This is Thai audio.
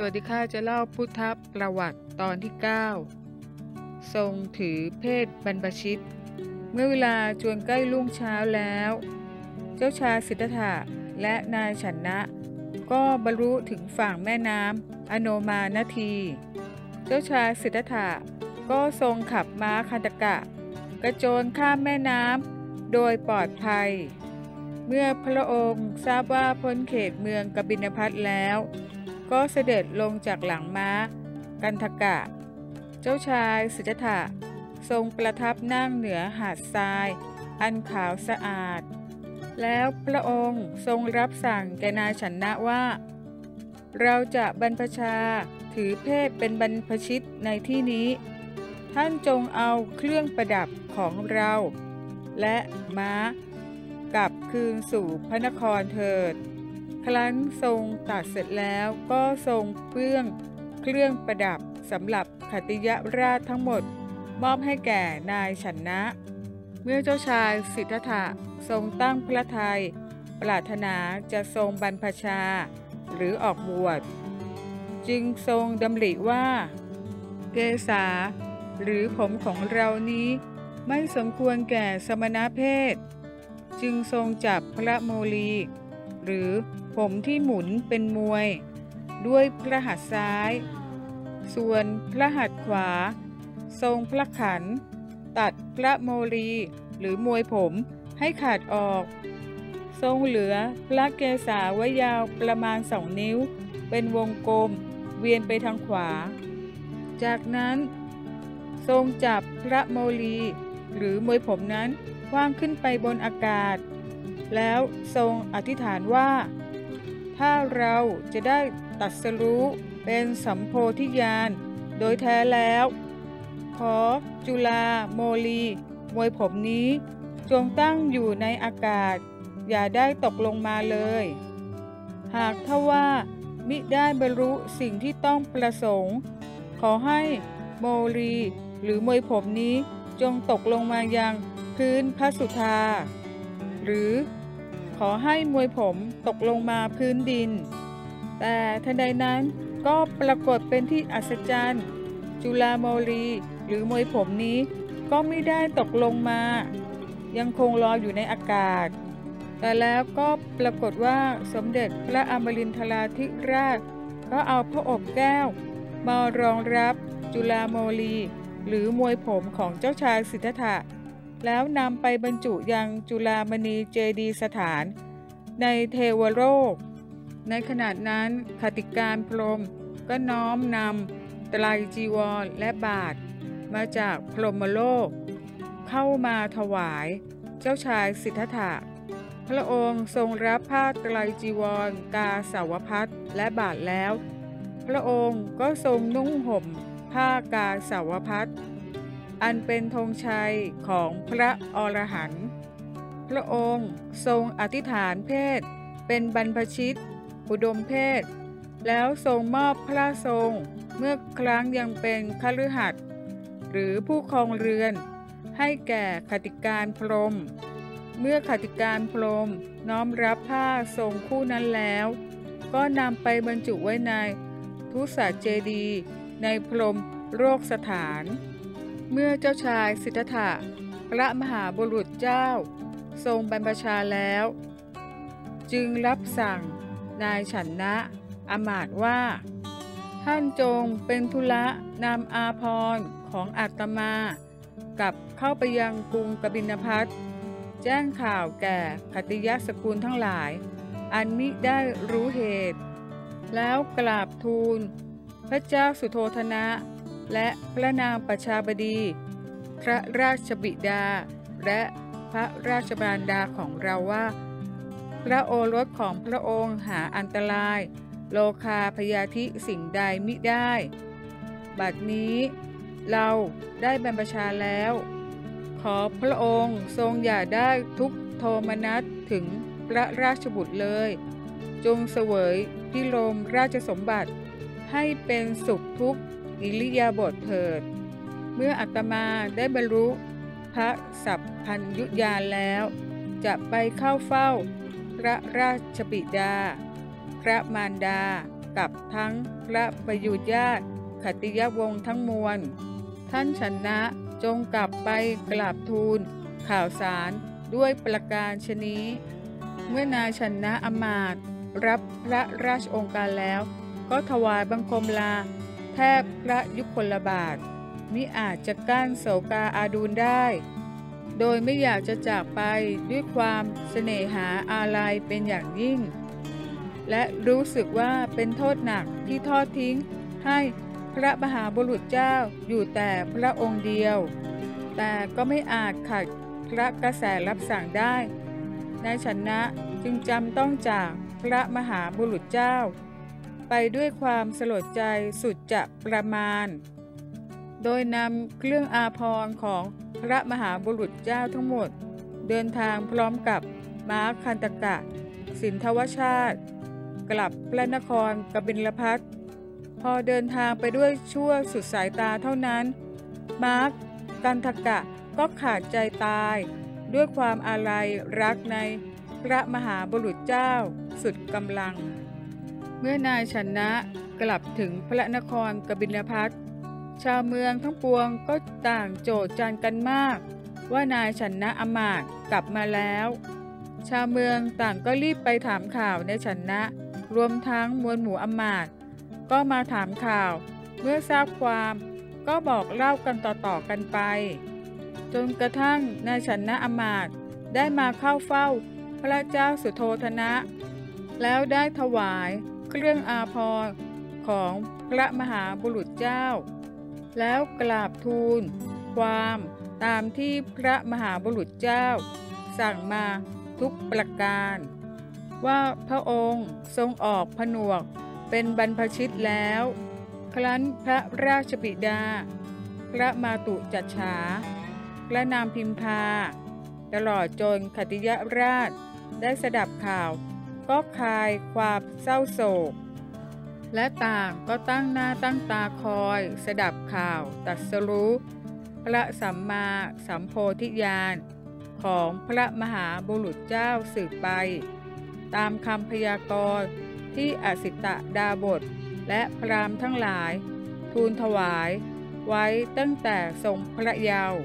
สวัสดีค่ะจะเล่าพุทธประวัติตอนที่ 9 ทรงถือเพศบรรพชิต เมื่อเวลาจวนใกล้รุ่งเช้าแล้ว เจ้าชายสิทธัตถะและนายชนะ ก็บรรลุถึงฝั่งแม่น้ำอโนมานาที เจ้าชายสิทธัตถะก็ทรงขับม้าคันตกะ กระโจนข้ามแม่น้ำโดยปลอดภัย เมื่อพระองค์ทราบว่าพ้นเขตเมืองกบินพัทแล้ว ก็เสด็จลงจากหลังม้า กันทกะ เจ้าชายสิทธัตถะทรงประทับนั่งเหนือหาดทราย อันขาวสะอาด แล้วพระองค์ทรงรับสั่งแกนายชนะว่า เราจะบรรพชาถือเพศเป็นบรรพชิตในที่นี้ ท่านจงเอาเครื่องประดับของเรา และม้ากลับคืนสู่พระนครเถิด ครั้นทรงตัดเสร็จแล้วก็ทรงเปื้องเครื่องประดับสำหรับขติยราชทั้งหมด มอบให้แก่นายชนะ เมื่อเจ้าชายสิทธัตถะทรงตั้งพระทัยปรารถนาจะทรงบรรพชา หรือออกบวชจึงทรงดำริว่า เกษาหรือผมของเรานี้ไม่สมควรแก่สมณเพศ จึงทรงจับพระโมลี หรือผมที่หมุนเป็นมวย ด้วยพระหัตถ์ซ้าย ส่วนพระหัตถ์ขวา ทรงพระขัน ตัดพระโมลีหรือมวยผมให้ขาดออก ทรงเหลือพระเกศาไว้ยาวประมาณสองนิ้ว เป็นวงกลมเวียนไปทางขวา จากนั้น ทรงจับพระโมลี หรือมวยผมนั้นว่างขึ้นไปบนอากาศ แล้วทรงอธิษฐานว่า ถ้าเราจะได้ตัดสรู้เป็นสัมโพธิญาณโดยแท้แล้ว ขอจุลาโมลี มวยผมนี้ จงตั้งอยู่ในอากาศ อย่าได้ตกลงมาเลย หากถ้าว่ามิได้บรรลุสิ่งที่ต้องประสงค์ ขอให้โมลีหรือมวยผมนี้จงตกลงมายังพื้นพระสุธา หรือขอให้มวยผมตกลงมาพื้นดิน แต่ทันใดนั้นก็ปรากฏเป็นที่อัศจรรย์ จุลาโมลีหรือมวยผมนี้ก็ไม่ได้ตกลงมา ยังคงลอยอยู่ในอากาศ แต่แล้วก็ปรากฏว่าสมเด็จพระอมรินทราธิราช ก็เอาพระอบแก้ว มารองรับจุลาโมลี หรือมวยผมของเจ้าชายสิทธัตถะ แล้วนำไปบรรจุยังจุลามณีเจดีสถาน ในเทวโลก ในขณะนั้นขติการพรมก็น้อมนำไตรจีวรและบาท มาจากพรหมโลก เข้ามาถวายเจ้าชายสิทธัตถะ พระองค์ทรงรับผ้าไตรจีวร กาสาวพัดและบาทแล้ว พระองค์ก็ทรงนุ่งห่มผ้ากาสาวพัด อันเป็นธงชัยของพระอรหันต์พระองค์ทรงอธิษฐานเพศ เป็นบรรพชิต อุดมเพศ แล้วทรงมอบพระทรงเมื่อครั้งยังเป็นคฤหัสถ์หรือผู้ครองเรือน ให้แก่ขติการพรหมเมื่อขติการพรหมน้อมรับผ้าทรงคู่นั้นแล้ว ก็นำไปบรรจุไว้ในทุสาเจดี ในพรหมโรคสถาน เมื่อเจ้าชายสิทธัตถะพระมหาบุรุษเจ้า ทรงบรรพชาแล้ว จึงรับสั่งนายฉันนะอมาตว่า ท่านจงเป็นธุระนำอาพรของอาตมา กลับเข้าไปยังกรุงกบินพัทแจ้งข่าวแก่ขติยสกุลทั้งหลาย อันมิได้รู้เหตุ แล้วกราบทูล พระเจ้าสุโธธนะ และพระนางประชาบดี พระราชบิดา และพระราชบารดาของเราว่า พระโอรสของพระองค์หาอันตราย โลคาพยาธิสิ่งใดมิได้ บัดนี้เราได้บรรพชาแล้ว ขอพระองค์ทรงอย่าได้ทุกโทมนัสถึงพระราชบุตรเลย จงเสวยพิโรมราชสมบัติให้เป็นสุขทุก อิริยาบถเถิด เมื่ออาตมาได้บรรลุพระสัพพัญยุญาแล้ว จะไปเข้าเฝ้า พระราชบิดา พระมารดา กับทั้งพระประยุทธญาติขติยวงศ์ทั้งมวล ท่านชนะจงกลับไปกราบทูล ข่าวสารด้วยประการชนี้ เมื่อนายชนะอมาตรับพระราชองค์การแล้ว ก็ถวายบังคมลา ทบพระยุคลบาท มิอาจจะกั้นโศกาอาดูลได้ โดยไม่อยากจะจากไปด้วยความเสน่หาอาลัยเป็นอย่างยิ่ง และรู้สึกว่าเป็นโทษหนักที่ทอดทิ้งให้พระมหาบุรุษเจ้าอยู่แต่พระองค์เดียว แต่ก็ไม่อาจขัดพระกระแสรับสั่งได้ นายชนะจึงจำต้องจากพระมหาบุรุษเจ้า ไปด้วยความสลดใจสุดจะประมาณ โดยนำเครื่องอาภรณ์ของพระมหาบุรุษเจ้าทั้งหมด เดินทางพร้อมกับม้าคันตกะ สินทวชาติ กลับพระนครกบิลพัทพอเดินทางไปด้วยชั่วสุดสายตาเท่านั้น มาร์กกันทกะก็ขาดใจตาย ด้วยความอาลัยรักในพระมหาบุรุษเจ้าสุดกำลัง เมื่อนายชนะกลับถึงพระนครกบิลพัทชาวเมืองทั้งปวงก็ต่างโจดจันกันมาก ว่านายชนะอมาตกลับมาแล้ว ชาวเมืองต่างก็รีบไปถามข่าวในชนะ รวมทั้งมวลหมู่อมาตก็มาถามข่าว เมื่อทราบความก็บอกเล่ากันต่อๆกันไป จนกระทั่งนายชนะอมาตได้มาเข้าเฝ้า พระเจ้าสุโธธนะ แล้วได้ถวาย เครื่องอาภรณ์ของพระมหาบุรุษเจ้า แล้วกราบทูล ความตามที่พระมหาบุรุษเจ้า สั่งมาทุกประการ ว่าพระองค์ทรงออกผนวกเป็นบรรพชิตแล้ว ครั้นพระราชบิดา พระมาตุจัดฉา พระนามพิมพา ตลอดจนขติยราชได้สดับข่าว ก็คลายความเศร้าโศก และต่างก็ตั้งหน้าตั้งตาคอย สดับข่าวตัดสรู้ พระสัมมาสัมโพธิญาณของพระมหาบุรุษเจ้าสืบไป ตามคำพยากรณ์ที่อสิตะดาบทและพรามทั้งหลาย ทูลถวายไว้ตั้งแต่ทรงพระเยาว์